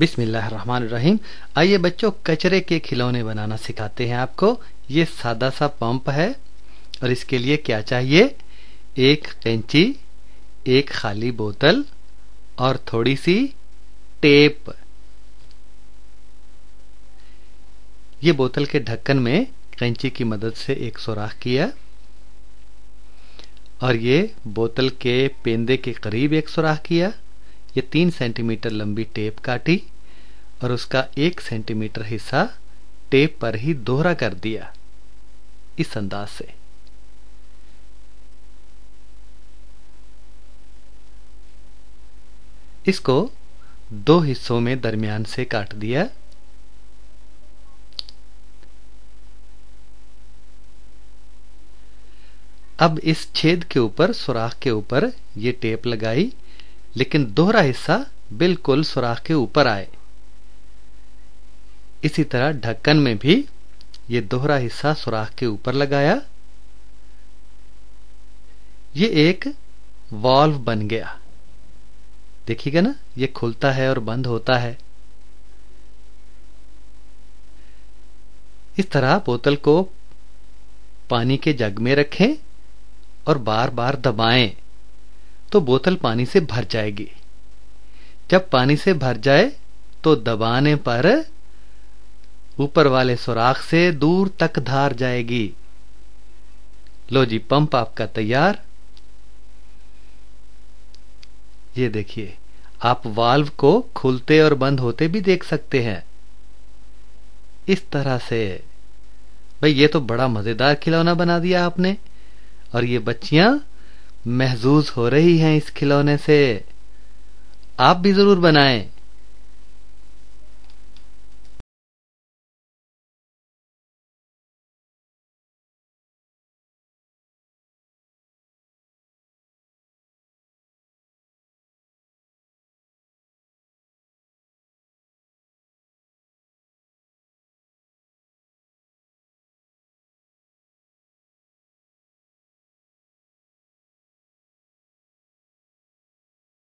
बिस्मिल्लाहिर्रहमानिर्रहीम। आइए बच्चों, कचरे के खिलौने बनाना सिखाते हैं आपको। ये सादा सा पंप है और इसके लिए क्या चाहिए? एक कैंची, एक खाली बोतल और थोड़ी सी टेप। ये बोतल के ढक्कन में कैंची की मदद से एक सुराख किया और ये बोतल के पेंदे के करीब एक सुराख किया। ये तीन सेंटीमीटर लंबी टेप काटी और उसका एक सेंटीमीटर हिस्सा टेप पर ही दोहरा कर दिया इस अंदाज से। इसको दो हिस्सों में दरमियान से काट दिया। अब इस छेद के ऊपर, सुराख के ऊपर ये टेप लगाई लेकिन दोहरा हिस्सा बिल्कुल सुराख के ऊपर आए। इसी तरह ढक्कन में भी ये दोहरा हिस्सा सुराख के ऊपर लगाया। ये एक वॉल्व बन गया। देखिएगा ना, ये खुलता है और बंद होता है। इस तरह बोतल को पानी के जग में रखें और बार बार दबाएँ। तो बोतल पानी से भर जाएगी। जब पानी से भर जाए तो दबाने पर ऊपर वाले सुराख से दूर तक धार जाएगी। लो जी, पंप आपका तैयार। ये देखिए, आप वाल्व को खुलते और बंद होते भी देख सकते हैं। इस तरह से। भाई, ये तो बड़ा मज़ेदार खिलौना बना दिया आपने, और ये बच्चियाँ महजूज हो रही हैं इस खिलौने से। आप भी ज़रूर बनाएँ।